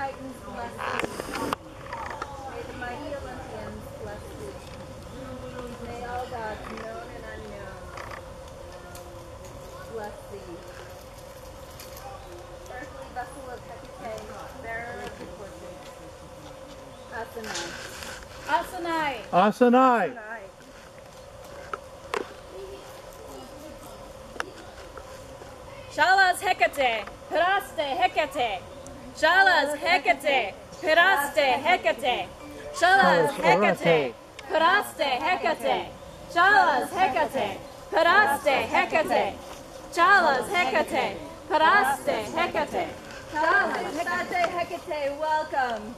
Titans bless thee. Ah. May the mighty Olympians bless thee. May all gods known and unknown bless thee. Earthly vessel of Hecate, bearer of the torches. Asanai. Asanai. Asanai. Shalas Hecate, Peraste Hecate. Shalas Hecate. Peraste Hecate. Shalas Hecate. Peraste Hecate. Shalas Hecate. Peraste Hecate. Shalas Hecate. Peraste Hecate. Shalas Hecate, Hecate, welcome.